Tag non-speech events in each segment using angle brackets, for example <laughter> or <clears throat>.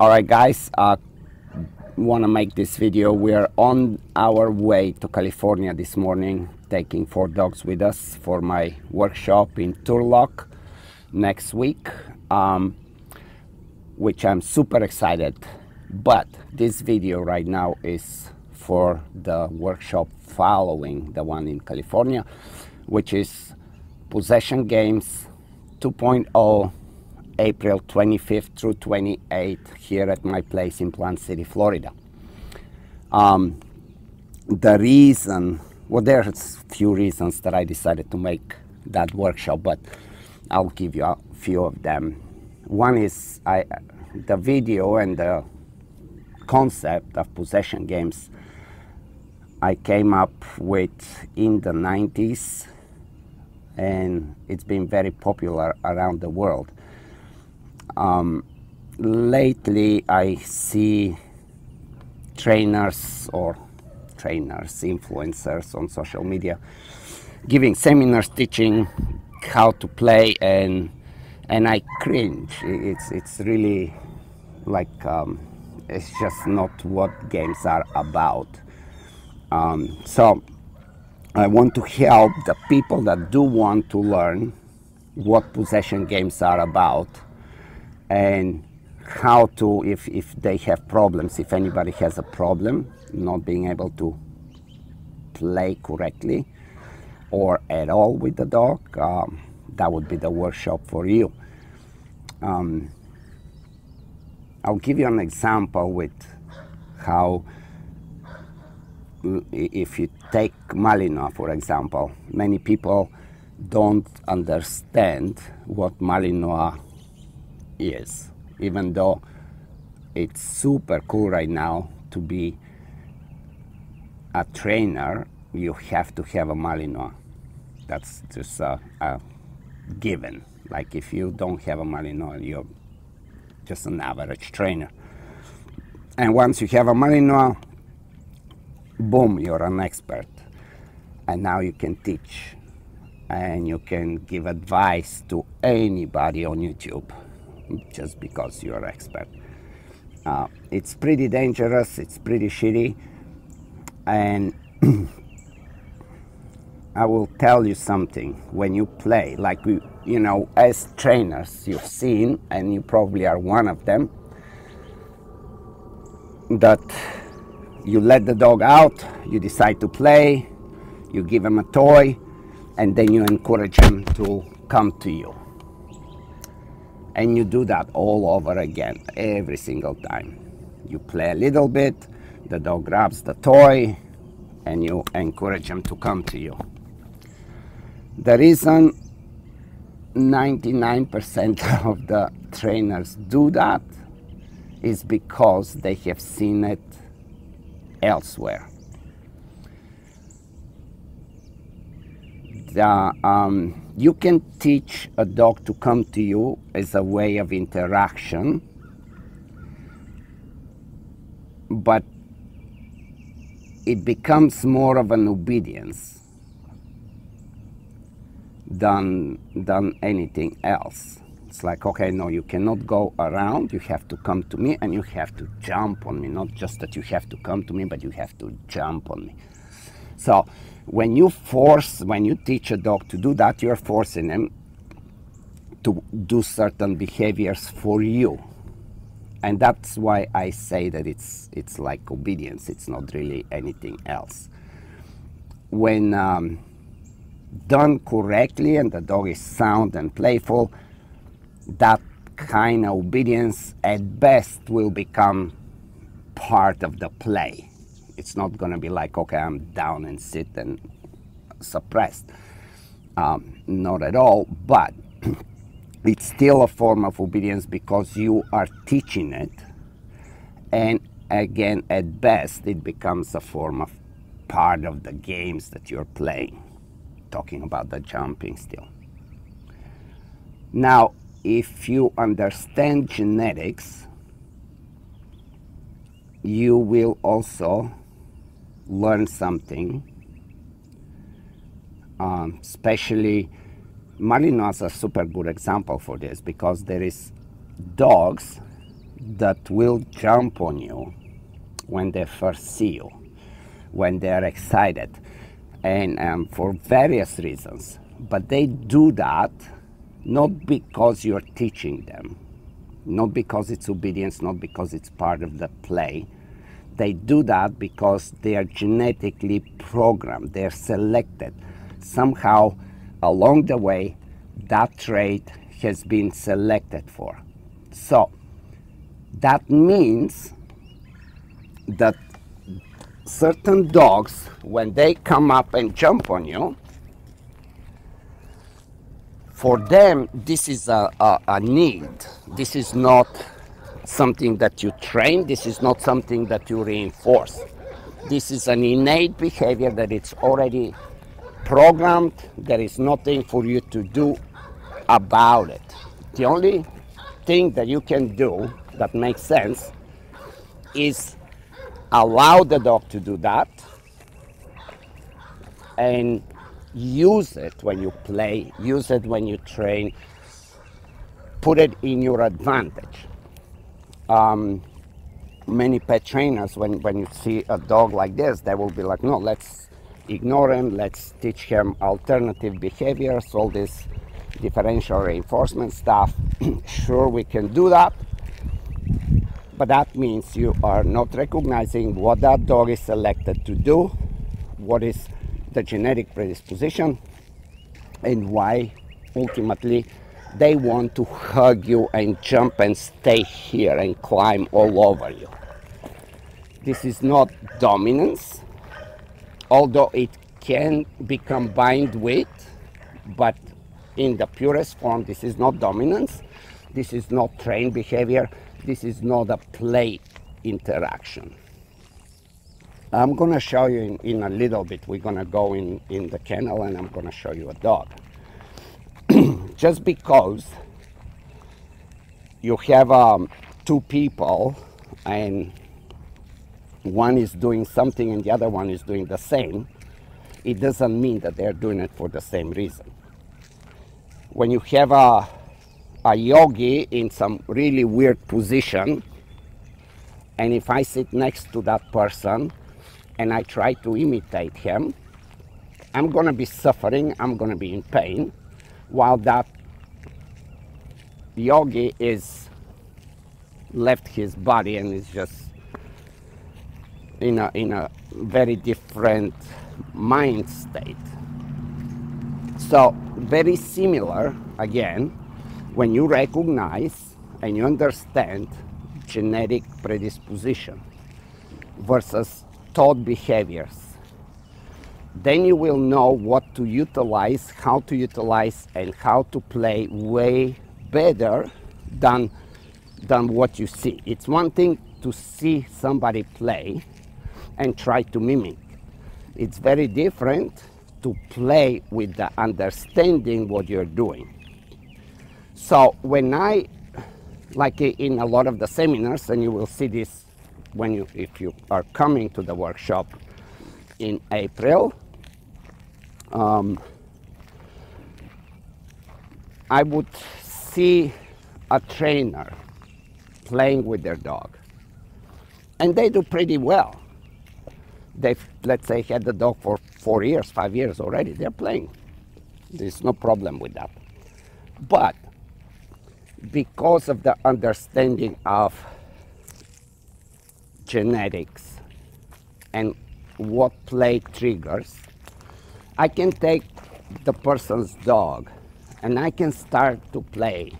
All right, guys, uh, want to make this video. We're on our way to California this morning, taking four dogs with us for my workshop in Turlock next week, um, which I'm super excited. But this video right now is for the workshop following the one in California, which is Possession Games 2.0 April 25th through 28th here at my place in Plant City, Florida. Um, the reason, well, there's a few reasons that I decided to make that workshop, but I'll give you a few of them. One is I, the video and the concept of possession games I came up with in the 90s and it's been very popular around the world. Um, lately, I see trainers or trainers, influencers on social media giving seminars teaching how to play and and I cringe. It's it's really like um, it's just not what games are about. Um, so I want to help the people that do want to learn what possession games are about and how to, if, if they have problems, if anybody has a problem not being able to play correctly or at all with the dog, um, that would be the workshop for you. Um, I'll give you an example with how if you take Malinois, for example, many people don't understand what Malinois is, even though it's super cool right now to be a trainer, you have to have a Malinois. That's just a, a given. Like if you don't have a Malinois, you're just an average trainer. And once you have a Malinois, boom, you're an expert. And now you can teach and you can give advice to anybody on YouTube just because you're expert. Uh, it's pretty dangerous, it's pretty shitty, and <clears throat> I will tell you something when you play, like we, you know, as trainers, you've seen, and you probably are one of them, that you let the dog out, you decide to play, you give him a toy, and then you encourage him to come to you and you do that all over again every single time. You play a little bit the dog grabs the toy and you encourage him to come to you. The reason 99% <laughs> of the trainers do that is because they have seen it elsewhere the um, you can teach a dog to come to you as a way of interaction, but it becomes more of an obedience than, than anything else. It's like, okay, no, you cannot go around. You have to come to me and you have to jump on me. Not just that you have to come to me, but you have to jump on me. So when you force, when you teach a dog to do that, you're forcing him to do certain behaviors for you. And that's why I say that it's, it's like obedience, it's not really anything else. When um, done correctly and the dog is sound and playful, that kind of obedience at best will become part of the play it's not going to be like, okay, I'm down and sit and suppressed. Um, not at all, but <clears throat> it's still a form of obedience because you are teaching it. And again, at best, it becomes a form of part of the games that you're playing. Talking about the jumping still. Now, if you understand genetics, you will also learn something, um, especially Malinois is a super good example for this because there is dogs that will jump on you when they first see you, when they're excited, and um, for various reasons. But they do that not because you're teaching them, not because it's obedience, not because it's part of the play. They do that because they are genetically programmed, they're selected. Somehow, along the way, that trait has been selected for. So, that means that certain dogs, when they come up and jump on you, for them, this is a, a, a, need. This is not something that you train, this is not something that you reinforce. This is an innate behavior that it's already programmed. There is nothing for you to do about it. The only thing that you can do that makes sense is allow the dog to do that and use it when you play, use it when you train, put it in your advantage. Um, many pet trainers, when, when you see a dog like this, they will be like, no, let's ignore him, let's teach him alternative behaviors, all this differential reinforcement stuff. <clears throat> sure, we can do that, but that means you are not recognizing what that dog is selected to do, what is the genetic predisposition, and why ultimately they want to hug you and jump and stay here and climb all over you. This is not dominance, although it can be combined with, but in the purest form, this is not dominance, this is not trained behavior, this is not a play interaction. I'm going to show you in, in a little bit. We're going to go in, in the kennel and I'm going to show you a dog. Just because you have um, two people and one is doing something and the other one is doing the same, it doesn't mean that they're doing it for the same reason. When you have a a yogi in some really weird position and if I sit next to that person and I try to imitate him, I'm going to be suffering, I'm going to be in pain, while that yogi is left his body and is just in a, in a very different mind state. So, very similar again when you recognize and you understand genetic predisposition versus thought behaviors, then you will know what to utilize, how to utilize, and how to play way better than, than what you see. It's one thing to see somebody play and try to mimic. It's very different to play with the understanding what you're doing. So when I, like in a lot of the seminars, and you will see this when you, if you are coming to the workshop in April, um, I would see a trainer playing with their dog. And they do pretty well. They've, let's say, had the dog for four years, five years already. They're playing. There's no problem with that. But because of the understanding of genetics and what play triggers, I can take the person's dog and I can start to play.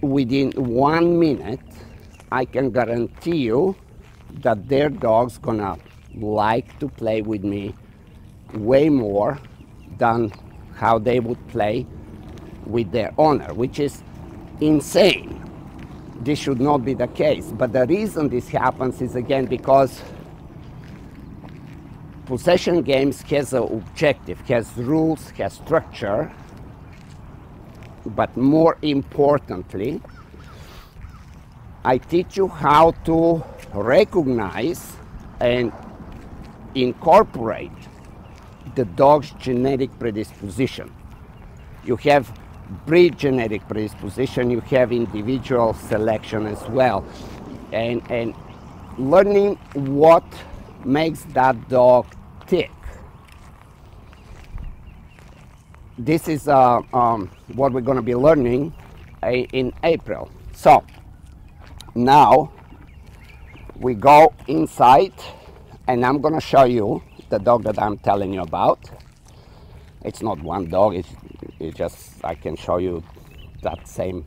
Within one minute, I can guarantee you that their dog's gonna like to play with me way more than how they would play with their owner, which is insane. This should not be the case. But the reason this happens is again because possession games has an objective, has rules, has structure, but more importantly, I teach you how to recognize and incorporate the dog's genetic predisposition. You have breed genetic predisposition, you have individual selection as well. And, and learning what makes that dog tick. This is uh, um, what we're going to be learning uh, in April. So now we go inside and I'm going to show you the dog that I'm telling you about. It's not one dog, it's, it's just, I can show you that same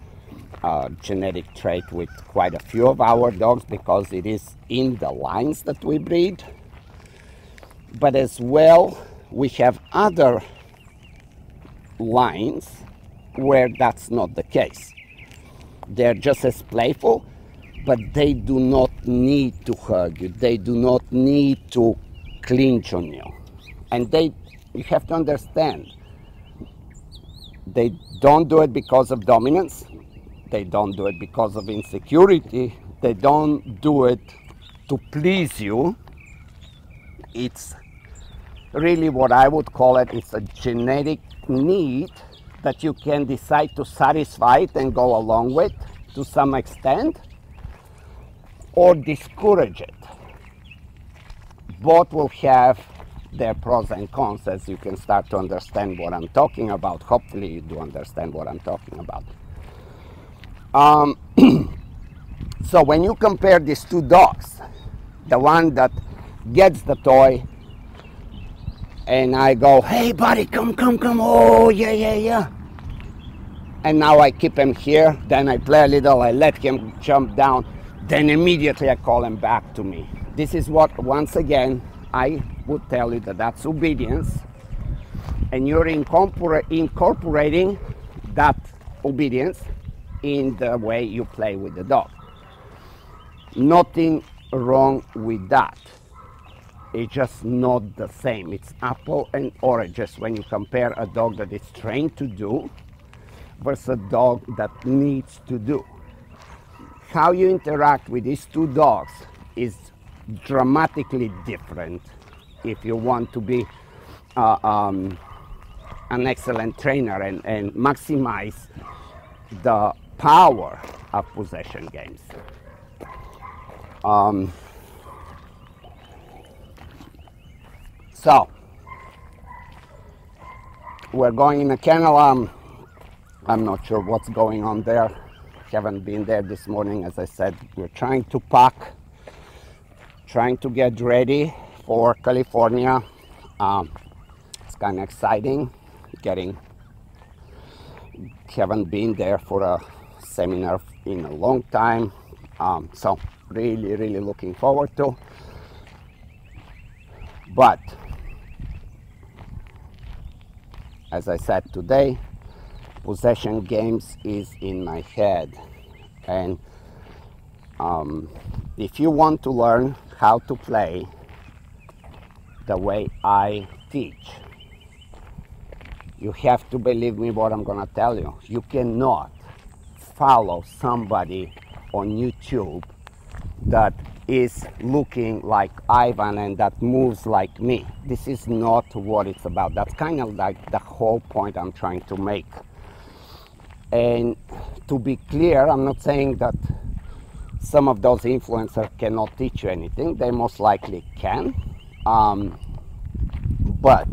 uh, genetic trait with quite a few of our dogs because it is in the lines that we breed. But as well, we have other lines where that's not the case. They're just as playful, but they do not need to hug you. They do not need to clinch on you. And they, you have to understand, they don't do it because of dominance. They don't do it because of insecurity. They don't do it to please you. It's really what I would call it. It's a genetic need that you can decide to satisfy it and go along with to some extent or discourage it. Both will have their pros and cons as you can start to understand what I'm talking about. Hopefully, you do understand what I'm talking about. Um, <clears throat> so, when you compare these two dogs, the one that gets the toy and I go, hey buddy, come, come, come, oh yeah, yeah, yeah. And now I keep him here, then I play a little, I let him jump down, then immediately I call him back to me. This is what, once again, I would tell you that that's obedience, and you're incorporating that obedience in the way you play with the dog. Nothing wrong with that it's just not the same. It's apple and oranges when you compare a dog that is trained to do versus a dog that needs to do. How you interact with these two dogs is dramatically different if you want to be uh, um, an excellent trainer and, and maximize the power of possession games. Um, So, we're going in a kennel. I'm not sure what's going on there. Haven't been there this morning. As I said, we're trying to pack, trying to get ready for California. Um, it's kind of exciting. Getting haven't been there for a seminar in a long time. Um, so really, really looking forward to. But as I said today, possession games is in my head. And um, if you want to learn how to play the way I teach, you have to believe me what I'm to tell you. You cannot follow somebody on YouTube that is looking like Ivan and that moves like me. This is not what it's about. That's kind of like the whole point I'm trying to make. And to be clear, I'm not saying that some of those influencers cannot teach you anything. They most likely can. Um, but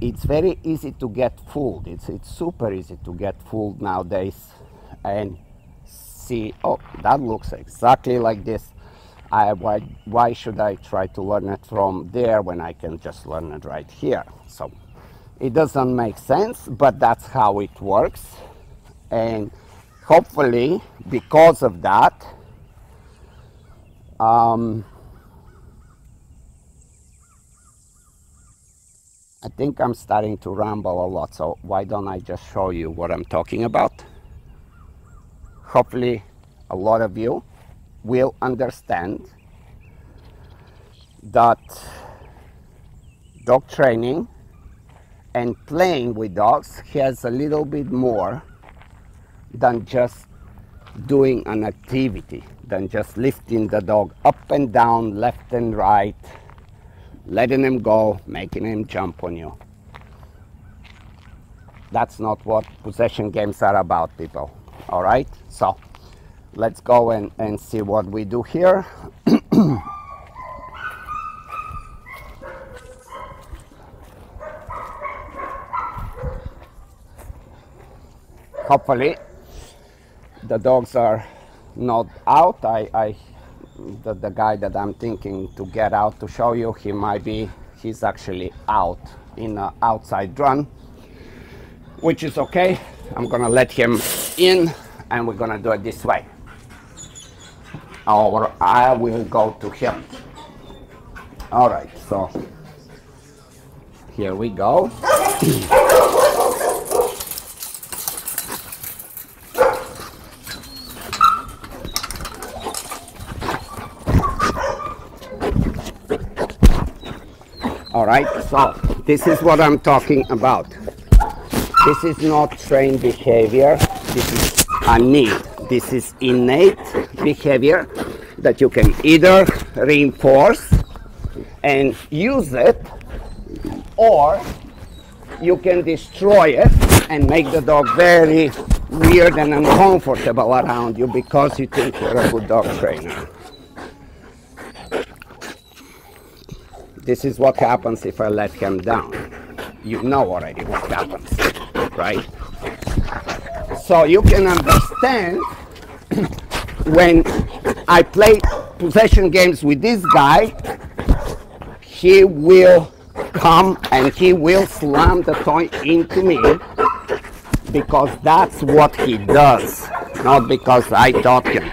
it's very easy to get fooled. It's, it's super easy to get fooled nowadays. And see, oh, that looks exactly like this. I, why, why should I try to learn it from there when I can just learn it right here? So it doesn't make sense, but that's how it works. And hopefully, because of that, um, I think I'm starting to ramble a lot, so why don't I just show you what I'm talking about? Hopefully a lot of you will understand that dog training and playing with dogs has a little bit more than just doing an activity, than just lifting the dog up and down, left and right, letting him go, making him jump on you. that's not what possession games are about, people. All right, so let's go and, and see what we do here. Hopefully, the dogs are not out. I, I the, the guy that I'm thinking to get out to show you, he might be, he's actually out in an outside run, which is okay. I'm gonna let him in and we're gonna do it this way. Or I will go to him. All right, so here we go. All right, so this is what I'm talking about. This is not trained behavior. This is a need. This is innate behavior that you can either reinforce and use it or you can destroy it and make the dog very weird and uncomfortable around you because you think you're a good dog trainer. This is what happens if I let him down. You know already what happens, right? So you can understand <clears throat> when I play possession games with this guy, he will come and he will slam the toy into me because that's what he does, not because I taught him.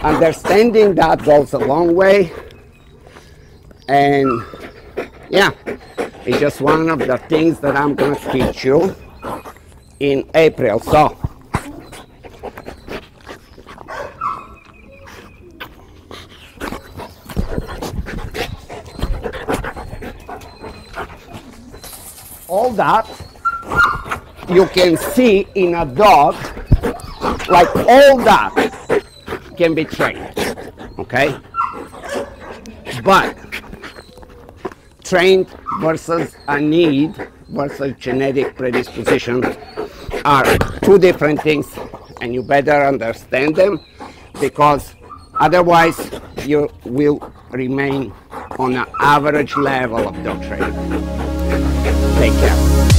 Understanding that goes a long way and yeah it's just one of the things that I'm gonna teach you in April so. All that you can see in a dog like all that can be trained okay? But trained versus a need versus genetic predisposition are two different things and you better understand them because otherwise you will remain on an average level of dog training. Take care.